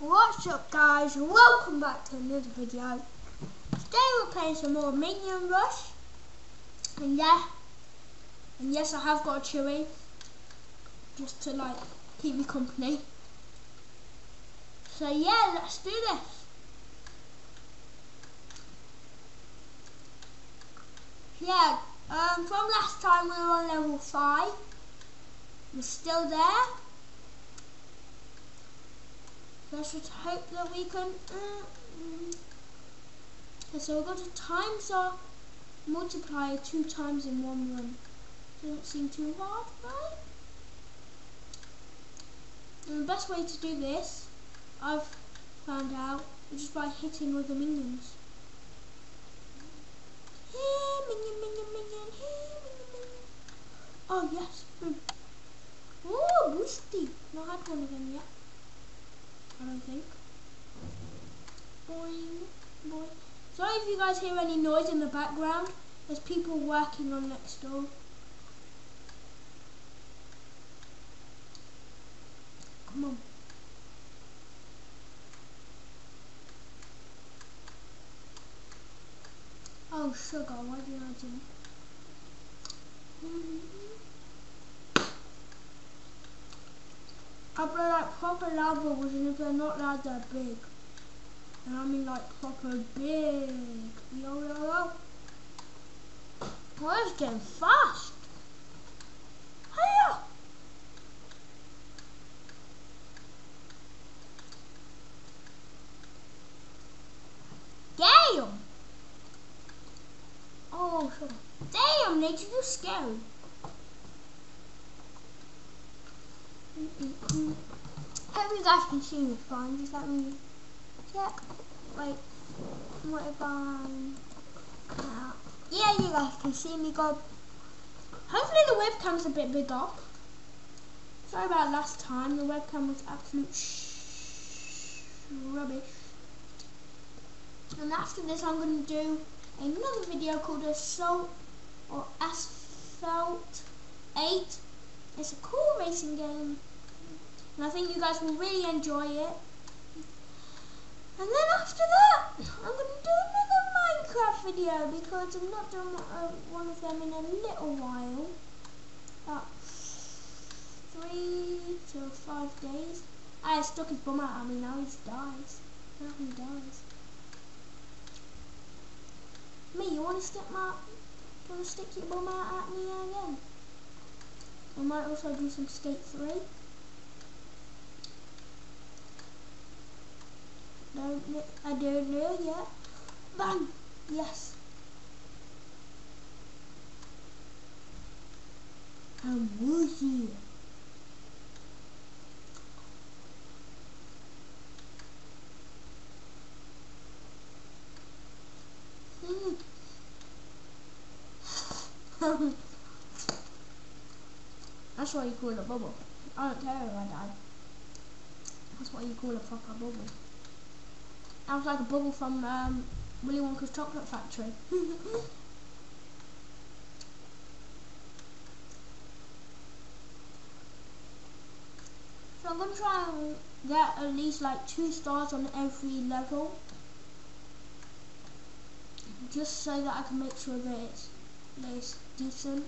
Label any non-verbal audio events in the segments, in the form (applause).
What's up guys, welcome back to another video. Today we're playing some more Minion Rush. And yeah, and yes I have got a Chewy. Just to like, keep me company. So yeah, let's do this. Yeah, um, from last time we were on level 5. We're still there. Let's just hope that we can... Uh, mm. so we've got to times our multiplier two times in one run. Doesn't seem too hard, right? And the best way to do this, I've found out, is just by hitting other minions. Here, minion, minion, minion, here, minion, minion. Oh yes, boom. Oh, boosty. Not had one of them yet. I don't think. Boing, boing. Sorry if you guys hear any noise in the background. There's people working on next door. Come on. Oh, sugar, why did I do? Mm -hmm. I play like proper loud bubbles and if they're not loud they're big. And I mean like proper big. Yo yo yo. Oh, it's getting fast. Hiya! Damn! Oh, sure. Damn, nature, you scary. Hope you guys can see me fine. Just let me check. Wait, what if I? Uh, yeah, you guys can see me go. Hopefully the webcam's a bit bigger. Sorry about last time. The webcam was absolute rubbish. And after this, I'm going to do another video called Assault or Asphalt 8. It's a cool racing game. And I think you guys will really enjoy it. And then after that, I'm going to do another Minecraft video because I've not done uh, one of them in a little while. About three to five days. I stuck his bum out at me, now he dies. Now he dies. Me, you want to stick my, to stick your bum out at me again? I might also do some skate 3. Don't I don't know yet. Bang! Yes. I'm hmm. woozy. (laughs) Um, That's why you call it a bubble. I don't care if I die. That's what you call a proper bubble. That was like a bubble from um, Willy Wonka's Chocolate Factory. (laughs) so I'm going to try and get at least like two stars on every level. Just so that I can make sure that it's, that it's decent.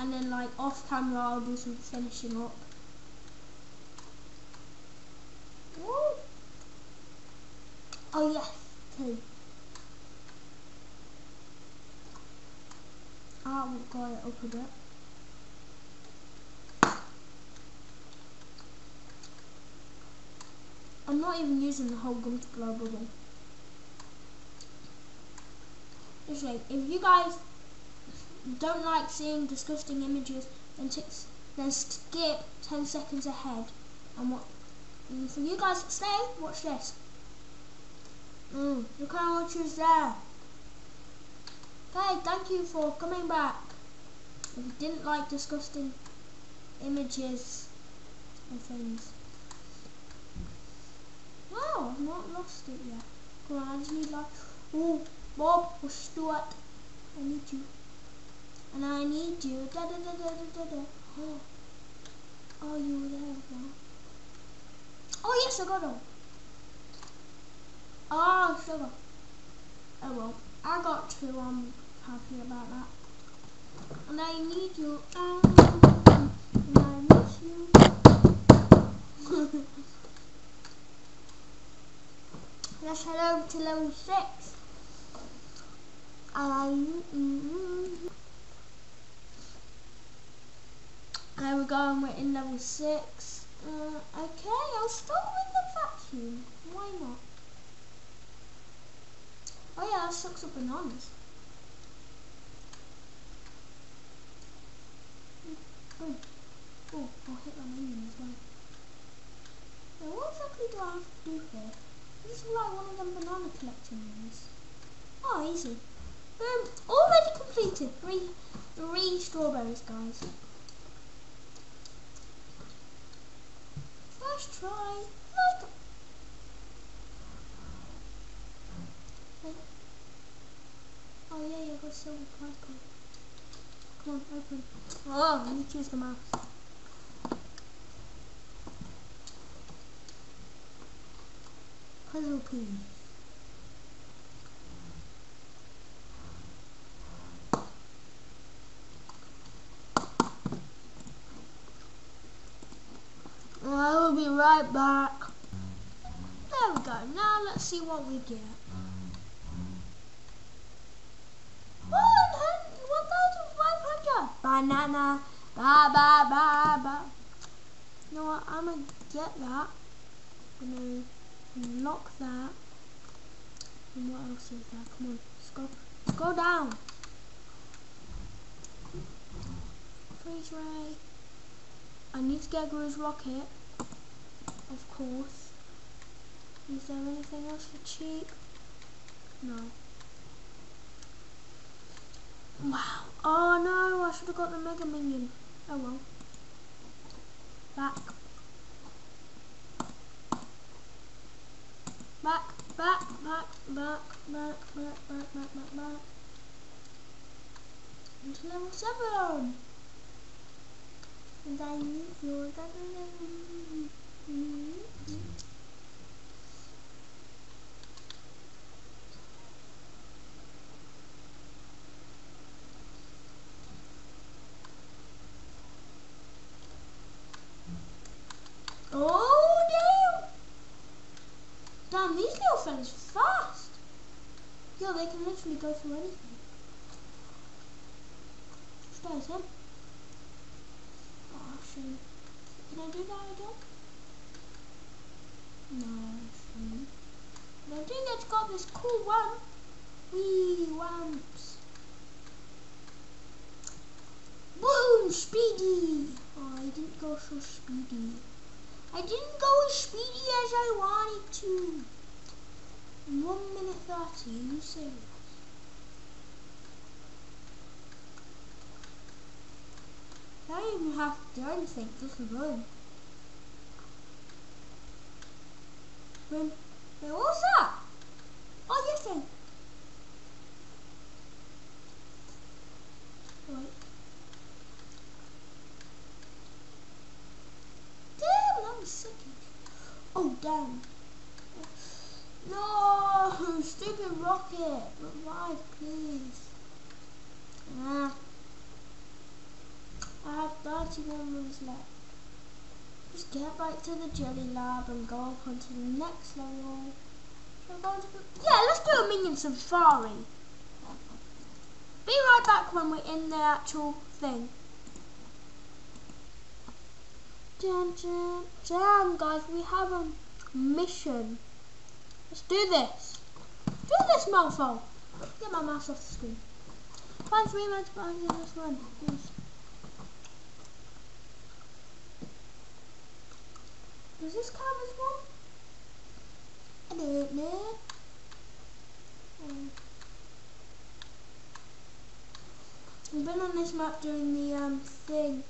And then like off camera I'll do some finishing up. Oh yes, two. I will go it up a bit. I'm not even using the whole gum to blow bubble. Just like, if you guys don't like seeing disgusting images, then, then skip 10 seconds ahead. And what? And for you guys to stay, watch this. Mm, is there. Okay, thank you for coming back. If you didn't like disgusting images and things. Wow, I've not lost it yet. Come on, I just need like, oh, Bob or Stuart. I need you and I need you. Da da da da da da. Oh, oh you were there, bro. Oh yes, I got him. Oh, sugar. Oh well, I got two. I'm happy about that. And I need you. Um, and I miss you. Let's head over to level six. I. Mm -hmm. There we're going, we're in level 6. Uh, okay, I'll start with the vacuum. Why not? Oh yeah, that sucks up bananas. Mm, oh, oh, I'll hit that onion as well. Now what exactly do I have to do here? This is like one of them banana collecting ones. Oh, easy. Boom, already completed. Three, three strawberries, guys. Come on, come on. Come on, open. Oh, you choose the mouse. Puzzle piece. I will be right back. There we go. Now let's see what we get. banana, ba ba ba ba. You know what? I'm gonna get that. I'm gonna unlock that. And what else is there? Come on, let's go. Let's go down. Freeze ray. I need to get Gru's rocket, of course. Is there anything else for cheap? No. Wow. I should have got the Mega Minion. Oh well. Back. Back, back, back, back, back, back, back, back, back, back. And level 7! And I need your... go through anything. Should I? Oh, actually, can I do that again? No, actually. But I think it's got this cool one. Wee wamps. Boom! Speedy! Oh, I didn't go so speedy. I didn't go as speedy as I wanted to. One minute thirty, you say. don't even have to do anything, just run. Run. Now what's that? Oh, yes then. Wait. Damn, I'm sucking. Oh, damn. No, (laughs) stupid rocket. Revive, please. Ah to the moon's neck. Just get back to the jelly lab and go up onto the next level. yeah, let's do a minion safari. Be right back when we're in the actual thing. Jam, jam, jam, guys, we have a mission. Let's do this. Do this, mouthful. Get my mouse off the screen. Find three men to find this one. Yes. Does this count as one? I don't know. Um, I've been on this map during the um thing,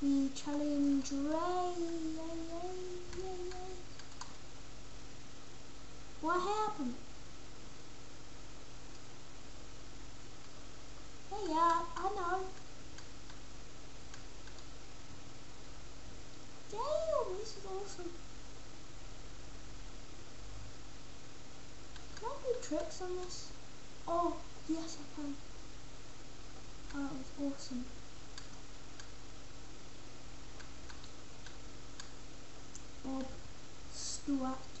the challenge. This? Oh, yes I can. That was awesome. Bob Stuart.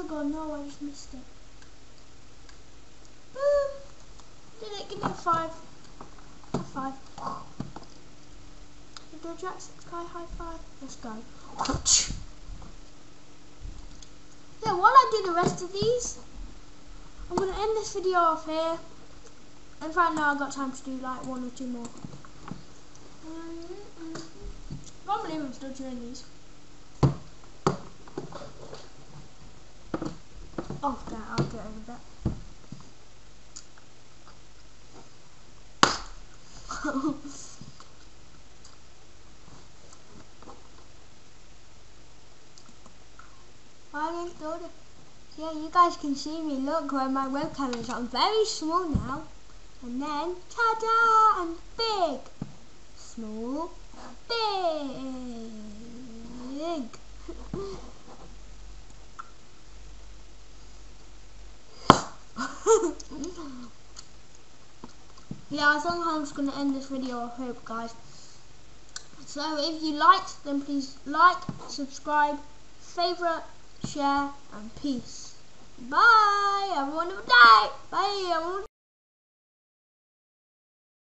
Sugar, no, I just missed it. Boom! Did it, give me a five. A five. Did Jack Sky high five? Let's go. Yeah, while I do the rest of these, I'm going to end this video off here. And right now I've got time to do like one or two more. Um, mm-hmm. Can't believe I'm still doing these. Oh, yeah, I'll get over that. I installed it. Yeah, you guys can see me. Look where my webcam is. I'm very small now. And then, ta-da! I'm big. Small, big. (laughs) yeah, I think I'm just going to end this video, I hope, guys. So, if you liked, then please like, subscribe, favourite, share, and peace. Bye! Have a wonderful day! Bye!